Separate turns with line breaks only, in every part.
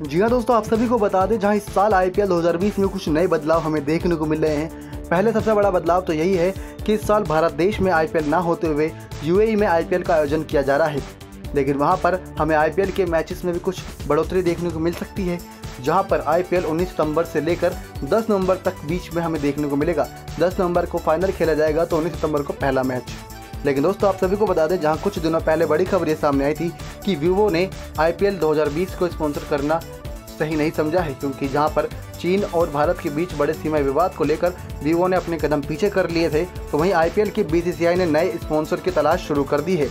जी हाँ दोस्तों, आप सभी को बता दें, जहाँ इस साल आईपीएल 2020 में कुछ नए बदलाव हमें देखने को मिल रहे हैं। पहले सबसे बड़ा बदलाव तो यही है कि इस साल भारत देश में आईपीएल ना होते हुए यूएई में आईपीएल का आयोजन किया जा रहा है। लेकिन वहाँ पर हमें आईपीएल के मैचेस में भी कुछ बढ़ोतरी देखने को मिल सकती है, जहाँ पर आईपीएल 19 सितंबर से लेकर 10 नवंबर तक बीच में हमें देखने को मिलेगा। 10 नवंबर को फाइनल खेला जाएगा तो 19 सितंबर को पहला मैच। लेकिन दोस्तों, आप सभी को बता दें, जहाँ कुछ दिनों पहले बड़ी खबर ये सामने आई थी कि वीवो ने आईपीएल 2020 को स्पॉन्सर करना सही नहीं समझा है, क्योंकि जहाँ पर चीन और भारत के बीच बड़े सीमा विवाद को लेकर वीवो ने अपने कदम पीछे कर लिए थे तो वहीं आईपीएल की बीसीसीआई ने नए स्पॉन्सर की तलाश शुरू कर दी है।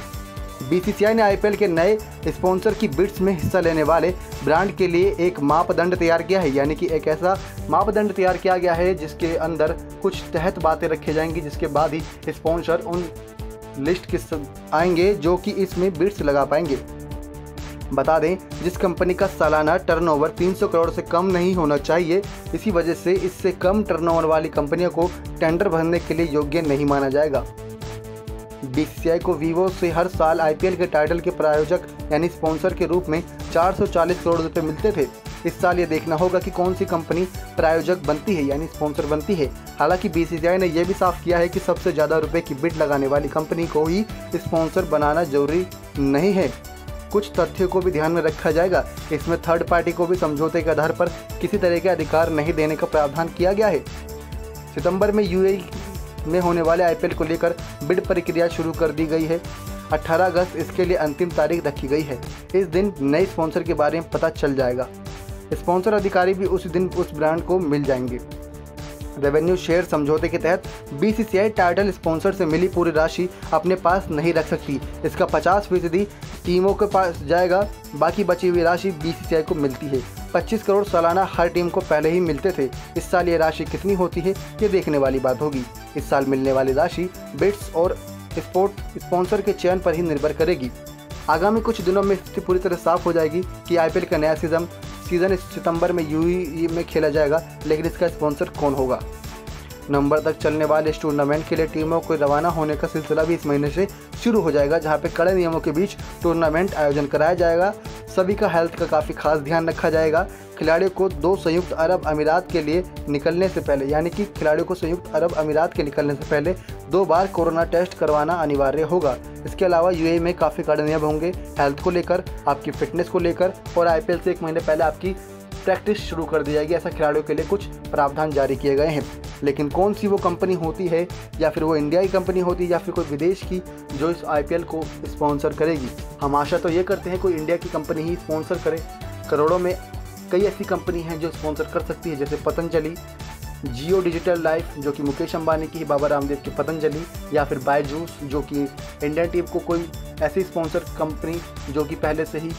बीसीसीआई ने आईपीएल के नए स्पॉन्सर की बिट्स में हिस्सा लेने वाले ब्रांड के लिए एक मापदंड तैयार किया है, यानी कि एक ऐसा मापदंड तैयार किया गया है जिसके अंदर कुछ तहत बातें रखी जाएँगी, जिसके बाद ही स्पॉन्सर उन लिस्ट के आएँगे जो कि इसमें बिड्स लगा पाएँगे। बता दें, जिस कंपनी का सालाना टर्नओवर 300 करोड़ से कम नहीं होना चाहिए, इसी वजह से इससे कम टर्नओवर वाली कंपनियों को टेंडर भरने के लिए योग्य नहीं माना जाएगा। बीसीसीआई को वीवो से हर साल आईपीएल के टाइटल के प्रायोजक, यानी स्पॉन्सर के रूप में 440 करोड़ रुपए मिलते थे। इस साल ये देखना होगा कि कौन सी कंपनी प्रायोजक बनती है, यानी स्पॉन्सर बनती है। हालाँकि बीसीसीआई ने यह भी साफ़ किया है कि सबसे ज़्यादा रुपए की बिड लगाने वाली कंपनी को ही स्पॉन्सर बनाना ज़रूरी नहीं है। कुछ तथ्यों को भी ध्यान में रखा जाएगा। इसमें थर्ड पार्टी को भी समझौते के आधार पर किसी तरह के अधिकार नहीं देने का प्रावधान किया गया है। सितंबर में यूएई में होने वाले आईपीएल को लेकर बिड प्रक्रिया शुरू कर दी गई है। 18 अगस्त इसके लिए अंतिम तारीख रखी गई है। इस दिन नए स्पॉन्सर के बारे में पता चल जाएगा। स्पॉन्सर अधिकारी भी उस दिन उस ब्रांड को मिल जाएँगे। रेवेन्यू शेयर समझौते के तहत बीसीसीआई टाइटल स्पॉन्सर से मिली पूरी राशि अपने पास नहीं रख सकती। इसका 50 फ़ीसदी टीमों के पास जाएगा, बाकी बची हुई राशि बीसीसीआई को मिलती है। 25 करोड़ सालाना हर टीम को पहले ही मिलते थे। इस साल ये राशि कितनी होती है, ये देखने वाली बात होगी। इस साल मिलने वाली राशि बिट्स और स्पोर्ट स्पॉन्सर के चयन पर ही निर्भर करेगी। आगामी कुछ दिनों में स्थिति पूरी तरह साफ़ हो जाएगी कि आईपीएल का नया सीज़न सीज़न सितंबर में यूई में खेला जाएगा, लेकिन इसका स्पॉन्सर कौन होगा? नवंबर तक चलने वाले इस टूर्नामेंट के लिए टीमों को रवाना होने का सिलसिला भी इस महीने से शुरू हो जाएगा, जहाँ पे कड़े नियमों के बीच टूर्नामेंट आयोजन कराया जाएगा। सभी का हेल्थ का काफ़ी खास ध्यान रखा जाएगा। खिलाड़ियों को दो संयुक्त अरब अमीरात के लिए निकलने से पहले, यानी कि खिलाड़ियों को संयुक्त अरब अमीरात के निकलने से पहले दो बार कोरोना टेस्ट करवाना अनिवार्य होगा। इसके अलावा यूएई में काफ़ी कड़े नियम होंगे। हेल्थ को लेकर, आपकी फिटनेस को लेकर और आईपीएल से एक महीने पहले आपकी प्रैक्टिस शुरू कर दी जाएगी ऐसा खिलाड़ियों के लिए कुछ प्रावधान जारी किए गए हैं। लेकिन कौन सी वो कंपनी होती है या फिर वो इंडिया की कंपनी होती है या फिर कोई विदेश की जो इस आईपीएल को स्पॉन्सर करेगी? हम आशा तो ये करते हैं कोई इंडिया की कंपनी ही स्पॉन्सर करे। करोड़ों में कई ऐसी कंपनी हैं जो स्पॉन्सर कर सकती है, जैसे पतंजलि जियो डिजिटल लाइफ जो कि मुकेश अंबानी की बाबा रामदेव की पतंजलि, या फिर बायजूस जो कि इंडियन टीम को कोई ऐसी स्पॉन्सर कंपनी जो कि पहले से ही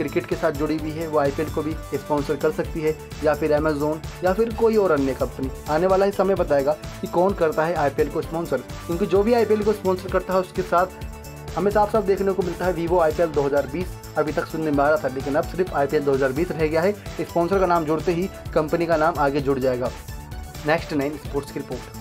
क्रिकेट के साथ जुड़ी हुई है, वो आईपीएल को भी स्पॉन्सर कर सकती है, या फिर अमेजोन या फिर कोई और अन्य कंपनी आने वाला ही समय बताएगा कि कौन करता है आईपीएल को स्पॉन्सर क्योंकि जो भी आईपीएल को स्पॉन्सर करता है, उसके साथ हमें साफ़ साफ़ देखने को मिलता है वीवो आई 2020 अभी तक सुनने में आ रहा था, लेकिन अब सिर्फ़ आई 2020 रह गया है। स्पॉन्सर का नाम जोड़ते ही कंपनी का नाम आगे जुड़ जाएगा। नेक्स्ट नाइन स्पोर्ट्स की रिपोर्ट